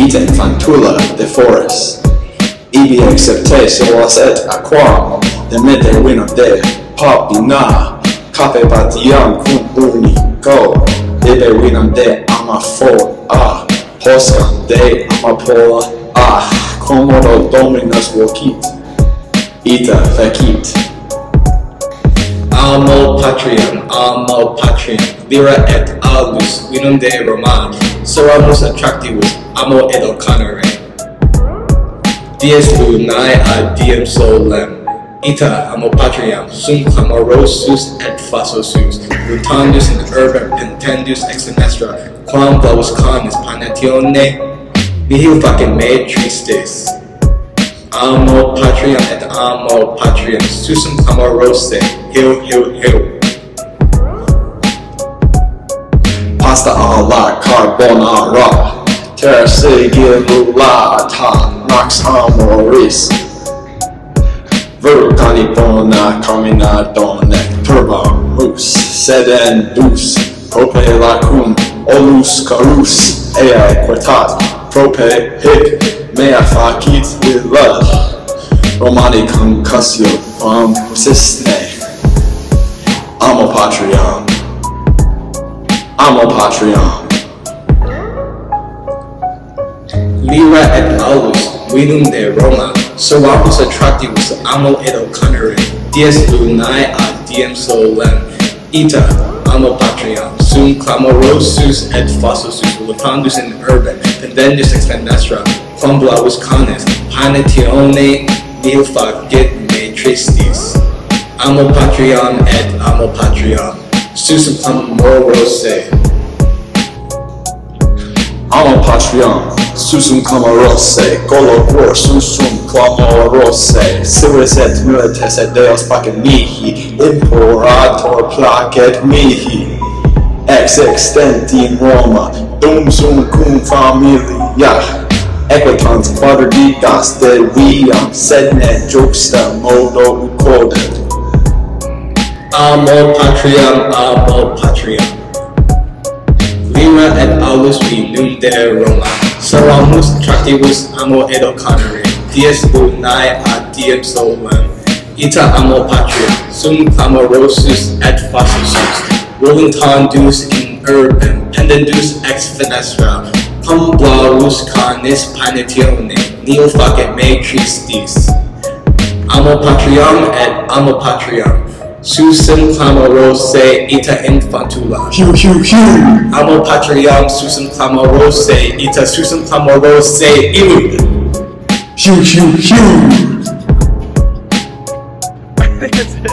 ita infantula de forest. Ibi accepte solas et aquam, de mete wino de papina, cafe batiam cum unico, debe winam de amafo a, poscam de amapola a, commodo dominus vocit, ita fecit. Amo patriam, amo patriam, lira et alus, vinum de Roma, seramus attractivus, amo et ocanere. Dies lunae ad diem solem, ita amo patriam, sum clamorosus et fasosus, mutandus in urbe pentendus ex senestra, quam blavus canis panatione, nihil facem me tristis. Amo patriam et amo patriam, susum amorose, hiu hiu hiu. Pasta alla carbonara, terra sigillata, nox amoris. Vertani bona carminadone, turbamus, sedendus, prope lacum, olus carus, ea quertat, prope hic, mea facit lilla, Romani concussio fam persistne, amo patriam, amo patriam. Lira et alus, vinum de Roma, seramus attractivus, amo et ocanere, dies lunae ad diem solem, ita amo patriam, sum clamorosus et fasosus, volupandus in urbe, pendendus ex fenestra, quam canis, panetione, nihil facit me tristis. Amo patriam et amo patriam, susum clamorose, Amo patriam, susum clamorose, color susum clamorose, civis et milites et deos placet mihi, imperator placet mihi, ex extenti Roma, dum sum cum familia, equitans quadrigas de viam, sed ne juxta modo ucodent. Amo patriam, amo patriam. Lira et alus vinum de Roma, seramus attractivus amo et ocanere, dies lunae ad diem solem, ita amo patriam, sum clamorosus et fasosus, volintandus in urbem, pendendus ex fenestra, cum blavus canis panetione, nihil facet me tristis. Amo patriam et amo patriam, Susan clamorose ita infantula. Hugh, hugh, hugh. Amo patriam Susan clamorose ita Susan clamorose ilu. Hugh, hugh, hugh. I think it's it.